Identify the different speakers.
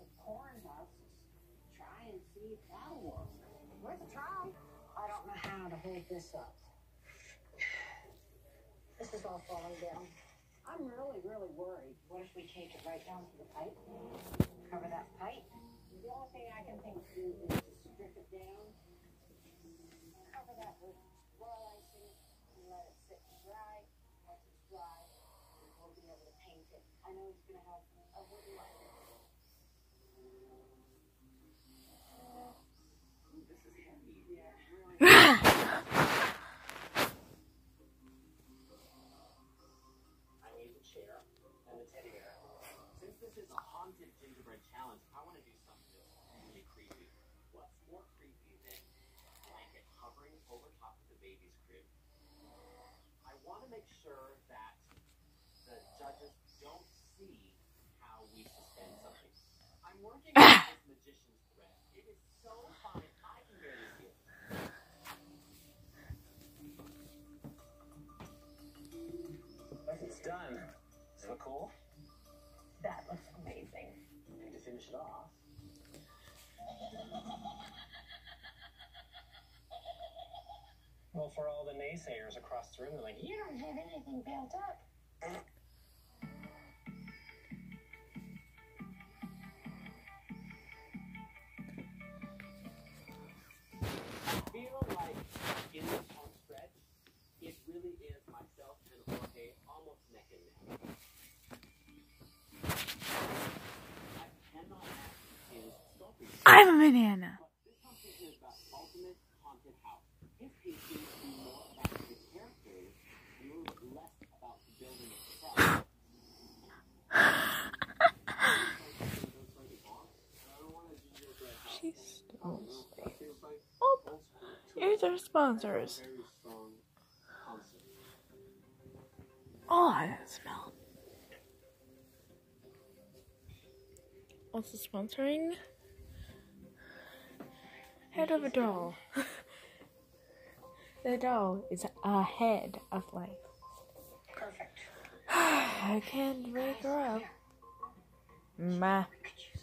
Speaker 1: of corn husks. Try and see if that'll work. Worth a try. I don't know how to hold this up. This is all falling down. I'm really, really worried. What if we take it right down to the pipe? Cover that pipe? The only thing I can think to do is to strip it down. Cover that with royal icing and let it sit dry. Once it's dry, we'll be able to paint it. I know it's gonna have a wooden
Speaker 2: this is a haunted gingerbread challenge, I want to do something really creepy. What's more creepy than a blanket hovering over top of the baby's crib? I want to make sure that the judges don't see how we suspend something. I'm working on this magician's thread. It is so fine, I can barely see it. It's done. It cool? It off, well, for all the naysayers across the room, they're like,
Speaker 1: You don't have anything built up.
Speaker 2: The building itself.
Speaker 3: She's still Oh, here's our sponsors.
Speaker 2: Very strong concept.
Speaker 3: Oh, I smell. Also sponsoring Head of a Doll. the doll is ahead of life.
Speaker 1: Perfect.
Speaker 3: I can't wake her up. Ma.
Speaker 1: Look at you.